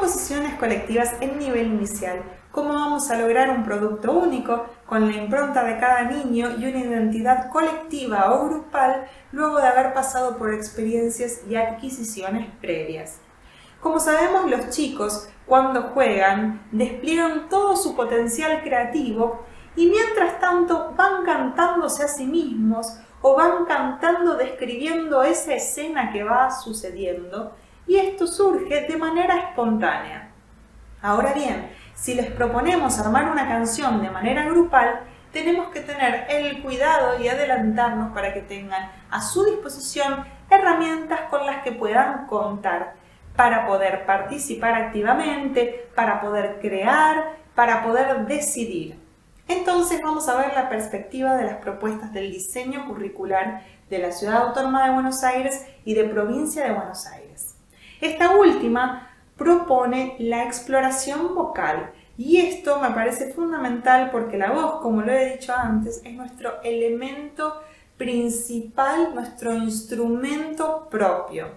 Composiciones colectivas en nivel inicial. ¿Cómo vamos a lograr un producto único con la impronta de cada niño y una identidad colectiva o grupal luego de haber pasado por experiencias y adquisiciones previas? Como sabemos, los chicos, cuando juegan, despliegan todo su potencial creativo y mientras tanto van cantándose a sí mismos o van cantando describiendo esa escena que va sucediendo y esto surge de manera espontánea. Ahora bien, si les proponemos armar una canción de manera grupal, tenemos que tener el cuidado y adelantarnos para que tengan a su disposición herramientas con las que puedan contar para poder participar activamente, para poder crear, para poder decidir. Entonces vamos a ver la perspectiva de las propuestas del diseño curricular de la Ciudad Autónoma de Buenos Aires y de Provincia de Buenos Aires. Esta última propone la exploración vocal y esto me parece fundamental porque la voz, como lo he dicho antes, es nuestro elemento principal, nuestro instrumento propio.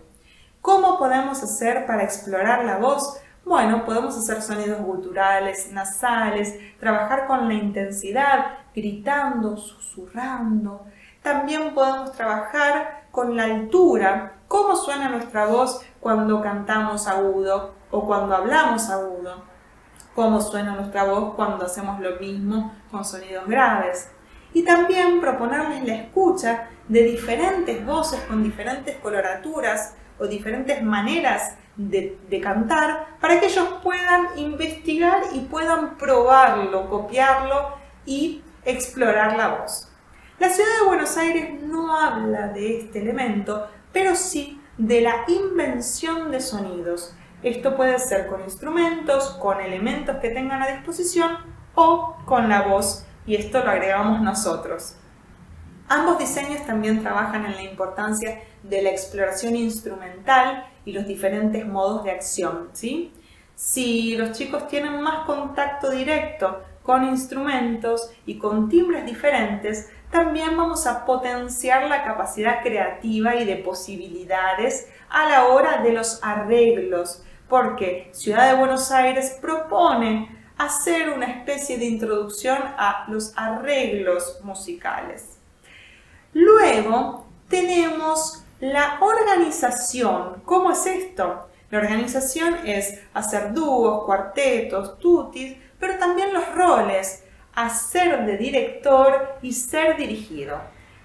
¿Cómo podemos hacer para explorar la voz? Bueno, podemos hacer sonidos guturales, nasales, trabajar con la intensidad, gritando, susurrando. También podemos trabajar con la altura, cómo suena nuestra voz cuando cantamos agudo o cuando hablamos agudo, cómo suena nuestra voz cuando hacemos lo mismo con sonidos graves. Y también proponerles la escucha de diferentes voces con diferentes coloraturas o diferentes maneras de, cantar para que ellos puedan investigar y puedan probarlo, copiarlo y explorar la voz. La ciudad de Buenos Aires no habla de este elemento, pero sí de la invención de sonidos. Esto puede ser con instrumentos, con elementos que tengan a disposición o con la voz y esto lo agregamos nosotros. Ambos diseños también trabajan en la importancia de la exploración instrumental y los diferentes modos de acción. ¿sí? Si los chicos tienen más contacto directo con instrumentos y con timbres diferentes, también vamos a potenciar la capacidad creativa y de posibilidades a la hora de los arreglos, porque Ciudad de Buenos Aires propone hacer una especie de introducción a los arreglos musicales. Luego tenemos la organización. ¿Cómo es esto? La organización es hacer dúos, cuartetos, tutis, pero también los roles, hacer de director y ser dirigido.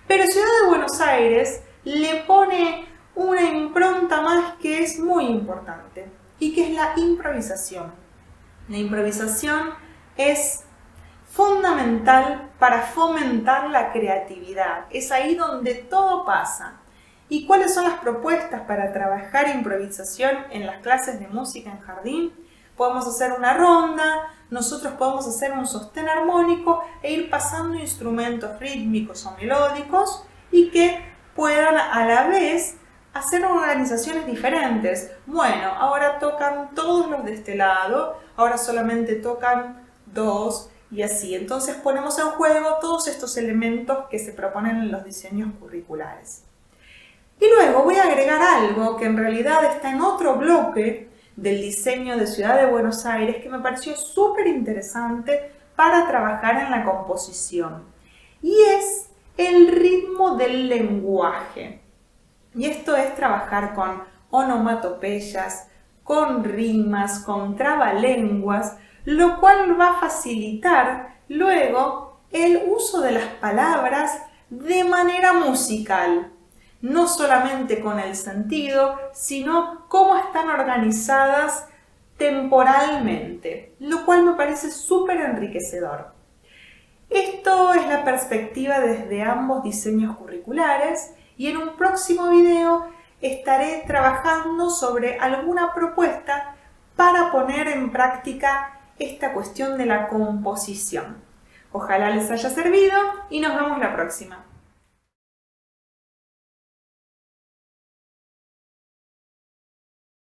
Pero Ciudad de Buenos Aires le pone una impronta más que es muy importante y que es la improvisación. La improvisación es fundamental para fomentar la creatividad. Es ahí donde todo pasa. ¿Y cuáles son las propuestas para trabajar improvisación en las clases de música en jardín? Podemos hacer una ronda, nosotros podemos hacer un sostén armónico e ir pasando instrumentos rítmicos o melódicos y que puedan a la vez hacer organizaciones diferentes. Bueno, ahora tocan todos los de este lado, ahora solamente tocan dos, y así. Entonces ponemos en juego todos estos elementos que se proponen en los diseños curriculares. Y luego voy a agregar algo que en realidad está en otro bloque del diseño de Ciudad de Buenos Aires que me pareció súper interesante para trabajar en la composición. Y es el ritmo del lenguaje. Y esto es trabajar con onomatopeyas, con rimas, con trabalenguas, lo cual va a facilitar luego el uso de las palabras de manera musical, no solamente con el sentido, sino cómo están organizadas temporalmente, lo cual me parece súper enriquecedor. Esto es la perspectiva desde ambos diseños curriculares y en un próximo video estaré trabajando sobre alguna propuesta para poner en práctica esta cuestión de la composición. Ojalá les haya servido y nos vemos la próxima.